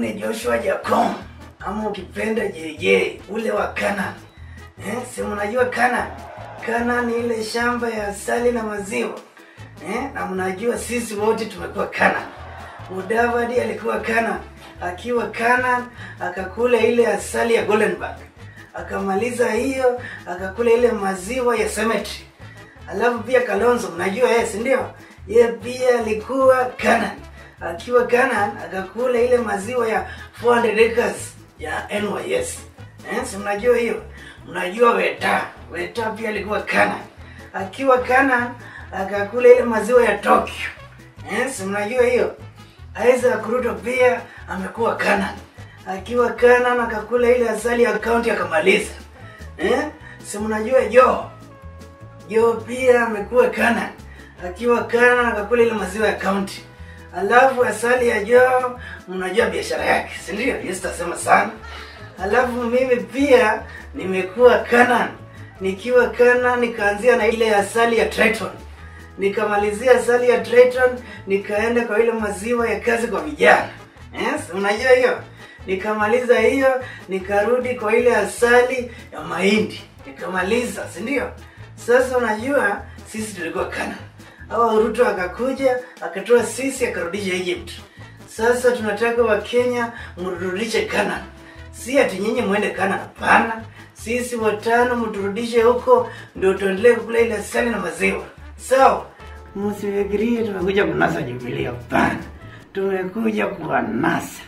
ni Joshua Jacom ama ukipenda JJ ule wa Canaan. Eh, si mnajua Canaan? Canaan ni ile shamba ya asali na maziwa. Eh, na mnajua sisi wote tumekuwa Canaan. Mudavadi alikuwa Canaan. Akiwa Canaan akakula ile asali ya Goldenberg. Akamaliza hiyo akakula ile maziwa ya cemetery. Alafu pia Kalonzo mnajua yeye, si ndio? Yeye pia alikuwa Canaan. Akiwa Canaan akakula ile maziwa ya 400 acres ya NYS. Eh, si mnajua hiyo? Mnajua Weta. Weta pia alikuwa Canaan. Akiwa Canaan akakula ile maziwa ya Tokyo. Eh, si mnajua hiyo? Isaac Ruto pia amekuwa Canaan. Akiwa Canaan akakula ile asali ya kaunti akamaliza. Eh? Si mnajua Jo? Jo pia amekuwa Canaan. Akiwa Canaan akakula ile maziwa ya kaunti. Alafu asali ya joo mnajua biashara yake, si ndio? Yesu tasema sana. Alafu mimi pia nimekuwa Canaan. Nikiwa Canaan nikaanzia na ile asali ya Triton. Nikamalizia asali ya Triton, nikaenda kwa ile maziwa ya kazi kwa vijana. Yes, unajua hiyo? Nikamaliza hiyo, nikarudi kwa ile asali ya mahindi. Nikamaliza, si ndio? Sasa unajua sisi tulikuwa Canaan. Hawa Ruto akakuja akatoa sisi akarudisha Egypt. Sasa tunataka Wakenya mrudishe kana si ati nyinyi mwende kana Hapana, sisi watano mturudishe huko, ndio tuendelee kukula ile asali na maziwa. Sawa? Msifikirie tumekuja kunasa Jubilee. Hapana, tumekuja kuwanasa